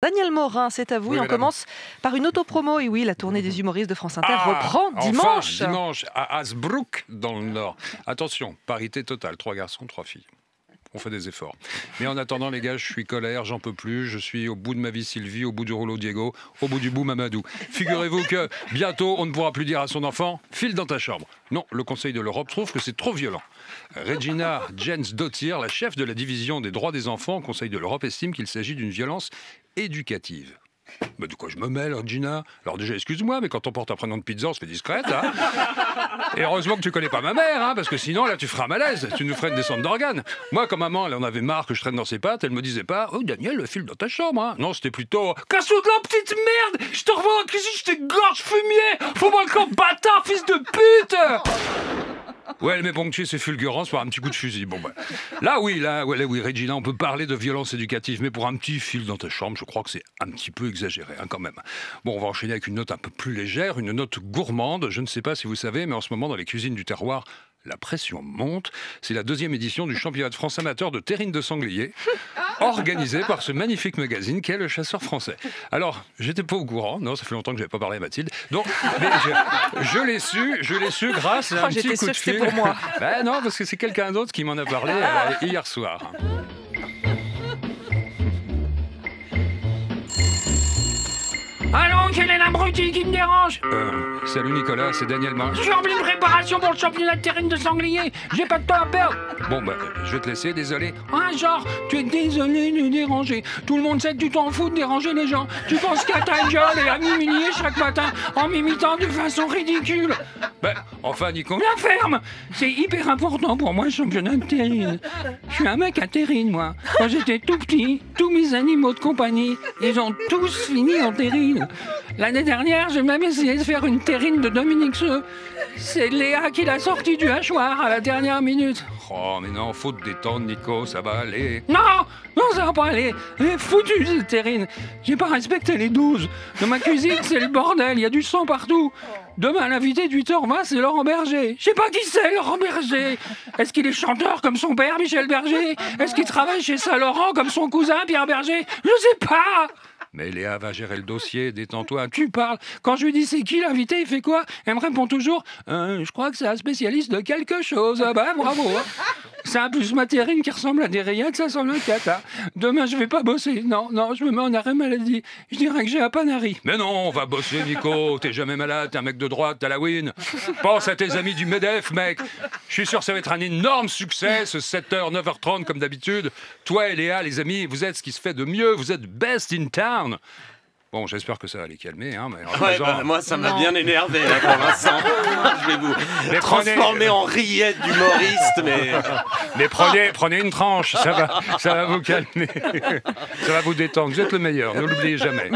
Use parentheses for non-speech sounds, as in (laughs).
Daniel Morin, c'est à vous. Oui, et on madame. commence par une autopromo. Et oui, la tournée des humoristes de France Inter Ah, reprend enfin, dimanche. dimanche, à Hasbrook, dans le Nord. Attention, parité totale, trois garçons, trois filles. On fait des efforts. Mais en attendant, les gars, je suis colère, j'en peux plus. Je suis au bout de ma vie, Sylvie, au bout du rouleau, Diego, au bout du bout, Mamadou. Figurez-vous que bientôt, on ne pourra plus dire à son enfant file dans ta chambre. Non, le Conseil de l'Europe trouve que c'est trop violent. Regina Jens Dottir, la chef de la division des droits des enfants au Conseil de l'Europe, estime qu'il s'agit d'une violence éducative. Bah, de quoi je me mêle, Regina? Alors déjà, excuse-moi, mais quand on porte un prénom de pizza, on se fait discrète. hein. (laughs) Et heureusement que tu connais pas ma mère, hein, parce que sinon, là, tu feras un malaise. Tu nous ferais une descente d'organes. Moi, comme maman, elle en avait marre que je traîne dans ses pattes, elle me disait pas Oh, Daniel, le fil dans ta chambre. hein. Non, c'était plutôt Casse-toi de la petite merde Je te revois dans la cuisine, je t'égorge fumier Faut-moi le camp, bâtard, fils de pute Ouais, met ponctué ses fulgurances par un petit coup de fusil. Bon, bah. Là, oui, là, ouais, là, oui, Regina, on peut parler de violence éducative, mais pour un petit fil dans ta chambre, je crois que c'est un petit peu exagéré, hein, quand même. Bon, on va enchaîner avec une note un peu plus légère, une note gourmande. Je ne sais pas si vous savez, mais en ce moment, dans les cuisines du terroir, la pression monte. C'est la deuxième édition du championnat de France amateur de terrine de sanglier, (laughs) organisé par ce magnifique magazine qu'est le Chasseur français. Alors, j'étais pas au courant, non, ça fait longtemps que j'avais pas parlé à Mathilde. Donc, mais je, je l'ai su, je l'ai su grâce à Oh, un petit j'étais coup de fil. pour moi. (laughs) Ben non, parce que c'est quelqu'un d'autre qui m'en a parlé euh, hier soir. Allons, quel est l'abruti qui me dérange Euh, salut Nicolas, c'est Daniel Main. Je suis en pleine préparation pour le championnat de terrine de sanglier. J'ai pas de temps à perdre. Bon, bah, je vais te laisser, désolé. Ah, genre, tu es désolé de déranger. Tout le monde sait que tu t'en fous de déranger les gens. Tu penses qu'à ta gueule et à m'humilier chaque matin en m'imitant de façon ridicule. Ben, enfin, Nico. La ferme C'est hyper important pour moi, le championnat de terrine. Je suis un mec à terrine, moi. Quand j'étais tout petit, tous mes animaux de compagnie, ils ont tous fini en terrine. L'année dernière, j'ai même essayé de faire une terrine de Dominique Seux. C'est Léa qui l'a sorti du hachoir à la dernière minute. Oh, mais non, faut te détendre, Nico, ça va aller. Non Non, ça va pas aller Elle est foutue, cette terrine J'ai pas respecté les 12. Dans ma cuisine, c'est le bordel, il y a du sang partout. Demain, l'invité de 8h20, c'est Laurent Berger. Je sais pas qui c'est, Laurent Berger Est-ce qu'il est chanteur comme son père, Michel Berger? Est-ce qu'il travaille chez Saint-Laurent comme son cousin, Pierre Berger? Je sais pas Mais Léa va gérer le dossier, détends-toi. tu parles. Quand je lui dis c'est qui l'invité, il fait quoi? Elle me répond toujours Euh, Je crois que c'est un spécialiste de quelque chose. Ah bah bravo hein. C'est un plus ma terrine qui ressemble à des rillettes, ça sent le cata. Demain, je vais pas bosser. Non, non, je me mets en arrêt maladie. Je dirais que j'ai un panari. Mais non, on va bosser, Nico. T'es jamais malade, t'es un mec de droite, t'as la win. Pense à tes amis du MEDEF, mec. Je suis sûr que ça va être un énorme succès, ce 7h, 9h30, comme d'habitude. Toi et Léa, les amis, vous êtes ce qui se fait de mieux. Vous êtes best in town. Bon, j'espère que ça va les calmer, hein, mais Ouais, bah, moi ça m'a bien énervé là pour l'instant. Je vais vous Mais prenez- transformer en rillette d'humoriste, mais Mais prenez, prenez une tranche, ça va, ça va vous calmer. Ça va vous détendre. Vous êtes le meilleur, ne l'oubliez jamais.